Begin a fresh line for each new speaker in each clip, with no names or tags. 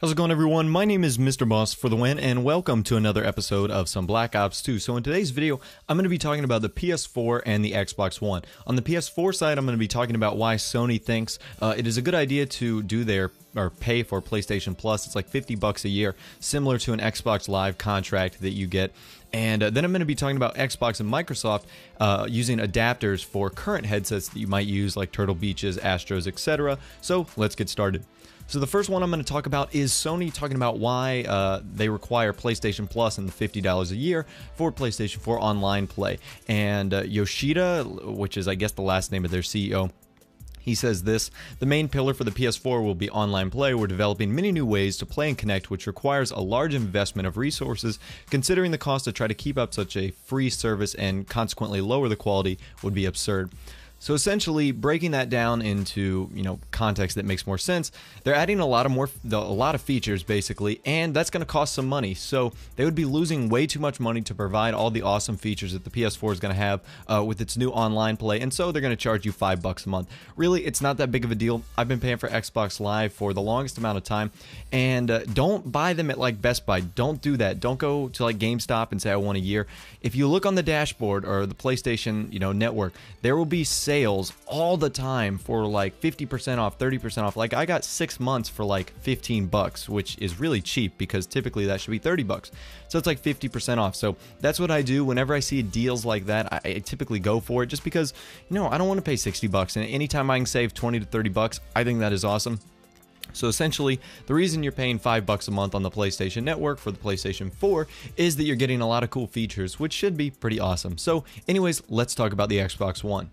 How's it going everyone? My name is Mr. Boss for the win and welcome to another episode of some Black Ops 2. So in today's video, I'm going to be talking about the PS4 and the Xbox One. On the PS4 side, I'm going to be talking about why Sony thinks uh, it is a good idea to do their or pay for PlayStation Plus. It's like 50 bucks a year, similar to an Xbox Live contract that you get. And uh, then I'm going to be talking about Xbox and Microsoft uh, using adapters for current headsets that you might use like Turtle Beaches, Astros, etc. So let's get started. So the first one I'm going to talk about is Sony talking about why uh, they require PlayStation Plus and the $50 a year for PlayStation 4 online play. And uh, Yoshida, which is I guess the last name of their CEO, he says this The main pillar for the PS4 will be online play. We're developing many new ways to play and connect, which requires a large investment of resources. Considering the cost to try to keep up such a free service and consequently lower the quality would be absurd. So essentially, breaking that down into you know context that makes more sense, they're adding a lot of more a lot of features basically, and that's going to cost some money. So they would be losing way too much money to provide all the awesome features that the PS4 is going to have uh, with its new online play, and so they're going to charge you five bucks a month. Really, it's not that big of a deal. I've been paying for Xbox Live for the longest amount of time, and uh, don't buy them at like Best Buy. Don't do that. Don't go to like GameStop and say I want a year. If you look on the dashboard or the PlayStation you know network, there will be sales all the time for like 50% off, 30% off. Like I got six months for like 15 bucks, which is really cheap because typically that should be 30 bucks. So it's like 50% off. So that's what I do whenever I see deals like that. I, I typically go for it just because, you know, I don't want to pay 60 bucks. And anytime I can save 20 to 30 bucks, I think that is awesome. So essentially, the reason you're paying 5 bucks a month on the PlayStation Network for the PlayStation 4 is that you're getting a lot of cool features, which should be pretty awesome. So anyways, let's talk about the Xbox One.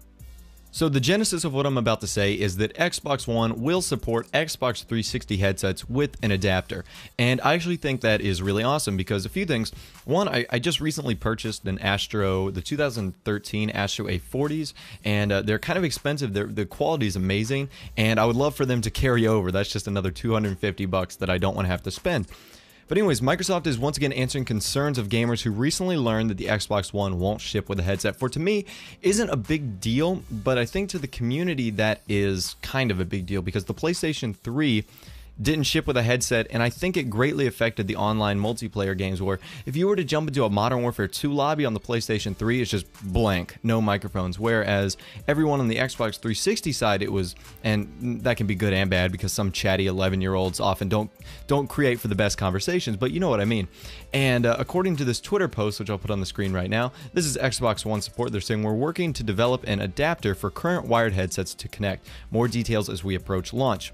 So the genesis of what I'm about to say is that Xbox One will support Xbox 360 headsets with an adapter. And I actually think that is really awesome because a few things. One, I, I just recently purchased an Astro, the 2013 Astro A40s, and uh, they're kind of expensive. They're, the quality is amazing, and I would love for them to carry over. That's just another 250 bucks that I don't want to have to spend. But anyways, Microsoft is once again answering concerns of gamers who recently learned that the Xbox One won't ship with a headset. For to me, isn't a big deal, but I think to the community that is kind of a big deal because the PlayStation 3 didn't ship with a headset, and I think it greatly affected the online multiplayer games. Where if you were to jump into a Modern Warfare 2 lobby on the PlayStation 3, it's just blank, no microphones. Whereas everyone on the Xbox 360 side, it was, and that can be good and bad because some chatty 11 year olds often don't don't create for the best conversations, but you know what I mean. And uh, according to this Twitter post, which I'll put on the screen right now, this is Xbox One support. They're saying we're working to develop an adapter for current wired headsets to connect. More details as we approach launch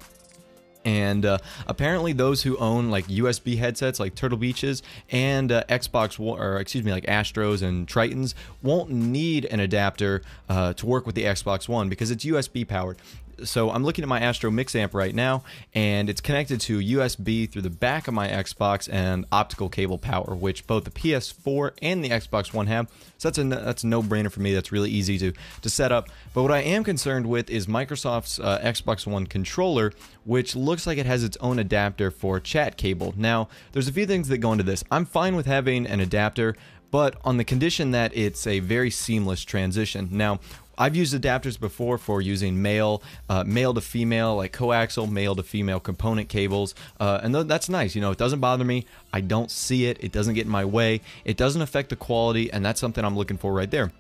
and uh, apparently those who own like USB headsets like Turtle Beaches and uh, Xbox or excuse me like Astros and Tritons won't need an adapter uh, to work with the Xbox One because it's USB powered so I'm looking at my Astro Mix Amp right now, and it's connected to USB through the back of my Xbox and optical cable power, which both the PS4 and the Xbox One have. So that's a that's a no-brainer for me. That's really easy to to set up. But what I am concerned with is Microsoft's uh, Xbox One controller, which looks like it has its own adapter for chat cable. Now, there's a few things that go into this. I'm fine with having an adapter but on the condition that it's a very seamless transition. Now, I've used adapters before for using male, uh, male to female, like coaxial, male to female component cables, uh, and th that's nice. You know, it doesn't bother me. I don't see it. It doesn't get in my way. It doesn't affect the quality, and that's something I'm looking for right there.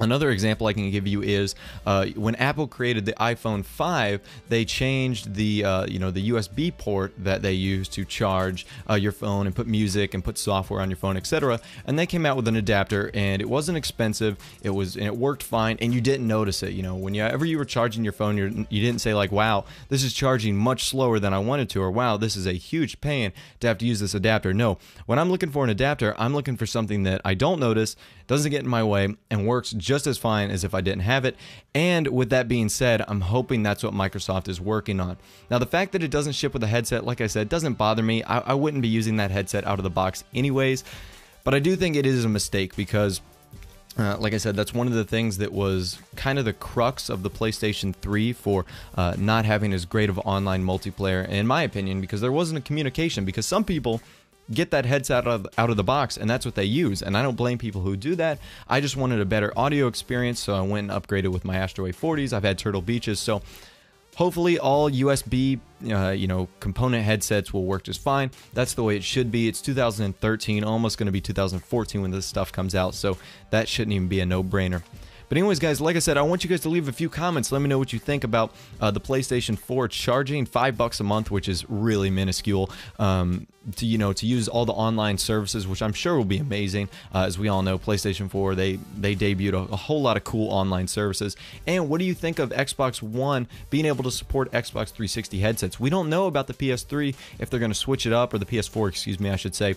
Another example I can give you is uh, when Apple created the iPhone 5, they changed the uh, you know the USB port that they use to charge uh, your phone and put music and put software on your phone, etc. And they came out with an adapter, and it wasn't expensive. It was and it worked fine, and you didn't notice it. You know, whenever you ever you were charging your phone, you you didn't say like, "Wow, this is charging much slower than I wanted to," or "Wow, this is a huge pain to have to use this adapter." No, when I'm looking for an adapter, I'm looking for something that I don't notice, doesn't get in my way, and works just as fine as if I didn't have it. And with that being said, I'm hoping that's what Microsoft is working on. Now, the fact that it doesn't ship with a headset, like I said, doesn't bother me. I, I wouldn't be using that headset out of the box anyways. But I do think it is a mistake because uh, like I said, that's one of the things that was kind of the crux of the PlayStation 3 for uh, not having as great of online multiplayer, in my opinion, because there wasn't a communication. Because some people get that headset out of, out of the box and that's what they use and I don't blame people who do that I just wanted a better audio experience so I went and upgraded with my Astro A40s I've had Turtle Beaches so hopefully all USB uh, you know, component headsets will work just fine. That's the way it should be. It's 2013, almost going to be 2014 when this stuff comes out, so that shouldn't even be a no-brainer. But anyways, guys, like I said, I want you guys to leave a few comments. Let me know what you think about uh, the PlayStation 4 charging five bucks a month, which is really minuscule. Um, to you know to use all the online services, which I'm sure will be amazing. Uh, as we all know, PlayStation 4 they they debuted a, a, whole lot of cool online services. And what do you think of Xbox One being able to support Xbox 360 headsets? We don't know about the PS3 if they're going to switch it up or the PS4, excuse me, I should say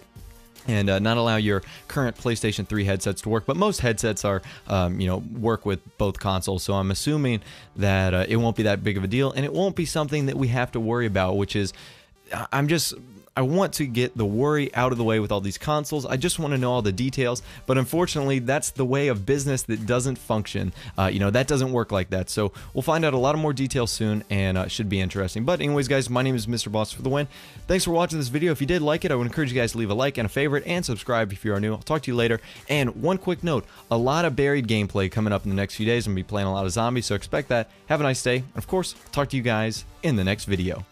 and uh, not allow your current PlayStation 3 headsets to work. But most headsets are, um, you know, work with both consoles. So I'm assuming that uh, it won't be that big of a deal, and it won't be something that we have to worry about. Which is, I'm just I want to get the worry out of the way with all these consoles. I just want to know all the details, but unfortunately, that's the way of business that doesn't function. Uh, you know, that doesn't work like that. So we'll find out a lot of more details soon, and uh, should be interesting. But anyways, guys, my name is Mr. Boss for the win. Thanks for watching this video. If you did like it, I would encourage you guys to leave a like and a favorite, and subscribe if you are new. I'll talk to you later. And one quick note: a lot of buried gameplay coming up in the next few days. I'm gonna be playing a lot of zombies, so expect that. Have a nice day. And of course, talk to you guys in the next video.